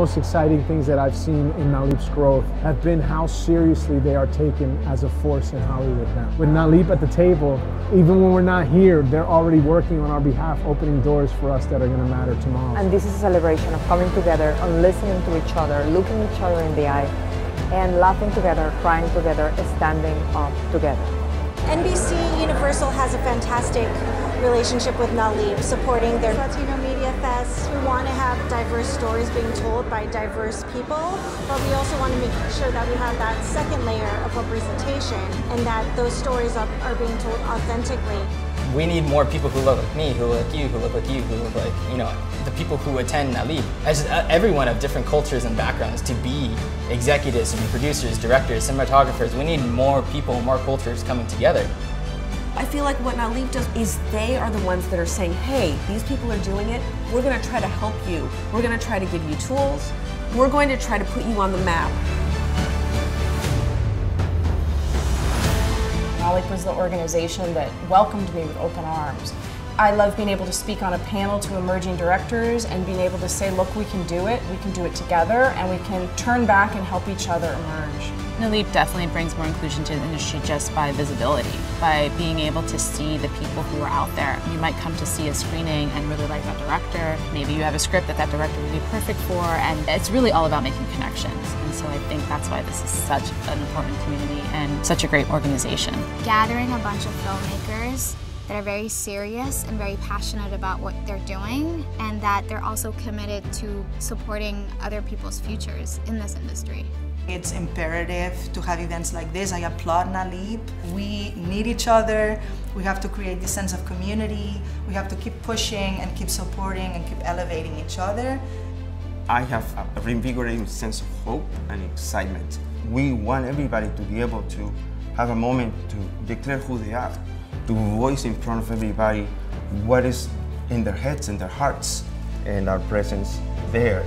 most exciting things that I've seen in Nalip's growth have been how seriously they are taken as a force in Hollywood now. With Nalip at the table, even when we're not here, they're already working on our behalf, opening doors for us that are going to matter tomorrow. And this is a celebration of coming together and listening to each other, looking each other in the eye, and laughing together, crying together, standing up together. NBC Universal has a fantastic relationship with Nalip, supporting their Latino Media Fest. We want to have diverse stories being told by diverse people, but we also want to make sure that we have that second layer of representation and that those stories are, are being told authentically. We need more people who look like me, who look like you, who look like you, who look like, you know, the people who attend Nalip. As uh, everyone of different cultures and backgrounds to be executives, to be producers, directors, cinematographers. We need more people, more cultures coming together. I feel like what Nalip does is they are the ones that are saying, hey, these people are doing it. We're going to try to help you. We're going to try to give you tools. We're going to try to put you on the map. Nalip was the organization that welcomed me with open arms. I love being able to speak on a panel to emerging directors and being able to say, look, we can do it, we can do it together, and we can turn back and help each other emerge. Nalip definitely brings more inclusion to the industry just by visibility, by being able to see the people who are out there. You might come to see a screening and really like that director. Maybe you have a script that that director would be perfect for, and it's really all about making connections. And so I think that's why this is such an important community and such a great organization. Gathering a bunch of filmmakers that are very serious and very passionate about what they're doing and that they're also committed to supporting other people's futures in this industry. It's imperative to have events like this. I applaud Nalip. We need each other. We have to create this sense of community. We have to keep pushing and keep supporting and keep elevating each other. I have a reinvigorating sense of hope and excitement. We want everybody to be able to have a moment to declare who they are, to voice in front of everybody what is in their heads and their hearts, and our presence there